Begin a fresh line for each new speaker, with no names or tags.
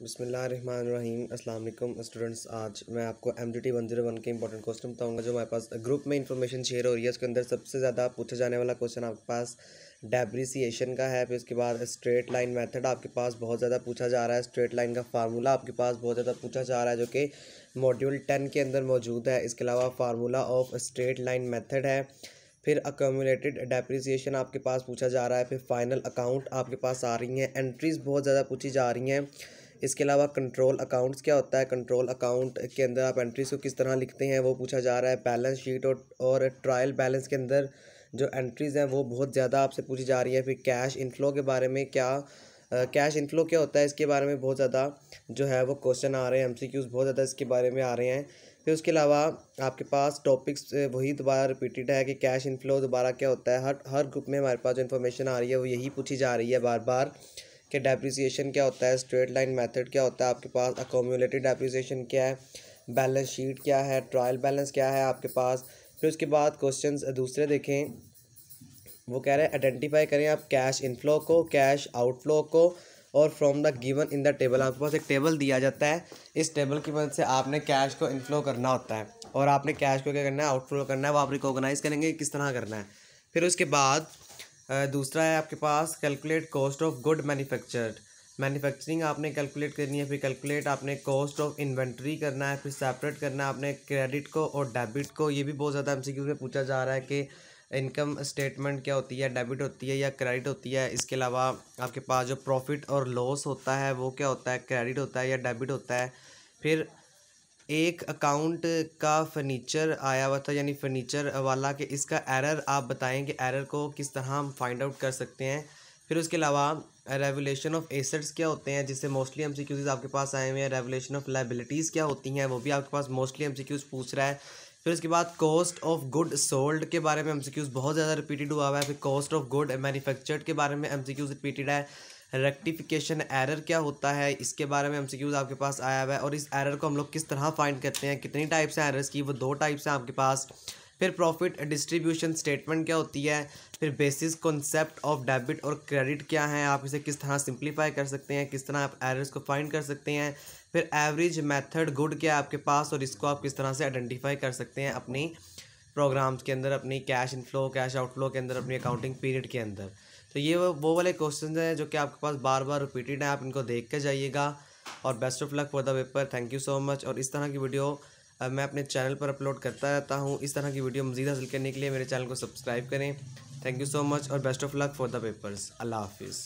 बिसमीम अल्लाम स्टूडेंट्स, आज मैं आपको M D T one zero one के इंपॉर्टेंट क्वेश्चन बताऊँगा, जो हमारे पास ग्रुप में इंफॉर्मेशन शेयर हो रही है। उसके अंदर सबसे ज़्यादा पूछा जाने वाला क्वेश्चन आपके पास डेप्रिसिएशन का है, फिर उसके बाद स्ट्रेट लाइन मेथड आपके पास बहुत ज़्यादा पूछा जा रहा है। स्ट्रेट लाइन का फार्मूला आपके पास बहुत ज़्यादा पूछा जा रहा है, जो कि मॉड्यूल टेन के अंदर मौजूद है। इसके अलावा formula of straight line method है। फिर अकोमलेटेड डेप्रिसिएशन आपके पास पूछा जा रहा है। फिर फाइनल अकाउंट आपके पास आ रही हैं। एंट्रीज़ बहुत ज़्यादा पूछी जा रही हैं। इसके अलावा कंट्रोल अकाउंट्स क्या होता है? कंट्रोल अकाउंट के अंदर आप एंट्रीज को किस तरह लिखते हैं, वो पूछा जा रहा है। बैलेंस शीट और और ट्रायल बैलेंस के अंदर जो एंट्रीज़ हैं, वो बहुत ज़्यादा आपसे पूछी जा रही है। फिर कैश इनफ्लो के बारे में क्या कैश इनफ्लो क्या होता है, इसके बारे में बहुत ज़्यादा जो है, वो क्वेश्चन आ रहे हैं। एम बहुत ज़्यादा इसके बारे में आ रहे हैं। फिर उसके अलावा आपके पास टॉपिक्स वही दोबारा रिपीटेड है कि कैश इनफ्लो दोबारा क्या होता है? हर हर ग्रुप में हमारे पास जो इन्फॉर्मेशन आ रही है, वो यही पूछी जा रही है बार बार कि डेप्रिसिएशन क्या होता है स्ट्रेट लाइन मेथड क्या होता है, आपके पास अकोमुलेटेड डेप्रिसिएशन क्या है बैलेंस शीट क्या है ट्रायल बैलेंस क्या है आपके पास। फिर उसके बाद क्वेश्चन दूसरे देखें, वो कह रहे हैं आइडेंटिफाई करें आप कैश इनफ्लो को कैश आउटफ्लो को, और from the given in the table आपके पास एक टेबल दिया जाता है। इस टेबल की मदद से आपने कैश को इनफ्लो करना होता है, और आपने कैश को क्या करना है आउटफ्लो करना है, वो आप रिकॉग्नाइज करेंगे किस तरह करना है। फिर उसके बाद दूसरा है आपके पास calculate cost of good manufactured manufacturing आपने कैलकुलेट करनी है, फिर कैलकुलेट आपने कॉस्ट ऑफ़ इन्वेंट्री करना है, फिर सेपरेट करना है आपने क्रेडिट को और डेबिट को. ये भी बहुत ज़्यादा एम में पूछा जा रहा है कि इनकम स्टेटमेंट क्या होती है डेबिट होती है या क्रेडिट होती है. इसके अलावा आपके पास जो प्रॉफिट और लॉस होता है, वो क्या होता है? क्रेडिट होता है या डेबिट होता है. फिर एक अकाउंट का फर्नीचर आया हुआ था, यानी फर्नीचर वाला कि इसका एरर आप बताएँ कि एरर को किस तरह हम फाइंड आउट कर सकते हैं। फिर उसके अलावा रेवलेशन ऑफ़ एसेट्स क्या होते हैं, जिससे मोस्टली एम आपके पास आए हुए हैं रेवलेशन ऑफ़ लाइबिलिटीज़ क्या होती हैं, वो भी आपके पास मोस्टली एम पूछ रहा है। फिर उसके बाद कॉस्ट ऑफ़ गुड सोल्ड के बारे में एम बहुत ज़्यादा रिपीटेड हुआ हुआ है, फिर कॉस्ट ऑफ़ गुड मैन्युफैक्चर्ड के बारे में एम रिपीटेड है। रेक्टिफिकेशन एरर क्या होता है? इसके बारे में एमसीक्यूज आपके पास आया हुआ है और इस एरर को हम लोग किस तरह फाइंड करते हैं? कितनी टाइप्स हैं एरर्स की? वो दो टाइप्स हैं आपके पास। फिर प्रॉफिट डिस्ट्रीब्यूशन स्टेटमेंट क्या होती है? फिर बेसिस कॉन्सेप्ट ऑफ़ डेबिट और क्रेडिट क्या है? आप इसे किस तरह सिंप्लीफाई कर सकते हैं? किस तरह आप एरर्स को फाइंड कर सकते हैं? फिर एवरेज मेथड गुड क्या है आपके पास? और इसको आप किस तरह से आइडेंटिफाई कर सकते हैं अपनी प्रोग्राम्स के अंदर, अपनी कैश इनफ्लो कैश आउटफ्लो के अंदर, अपनी अकाउंटिंग पीरियड के अंदर। तो ये वो वो वाले क्वेश्चन हैं जो कि आपके पास बार बार रिपीटेड हैं, आप इनको देख के जाइएगा। और best of luck for the paper thank you so much और इस तरह की वीडियो मैं अपने चैनल पर अपलोड करता रहता हूँ। इस तरह की वीडियो मजीद हासिल करने के लिए मेरे चैनल को सब्सक्राइब करें। थैंक यू सो मच और best of luck for the papers अल्लाह हाफिज़।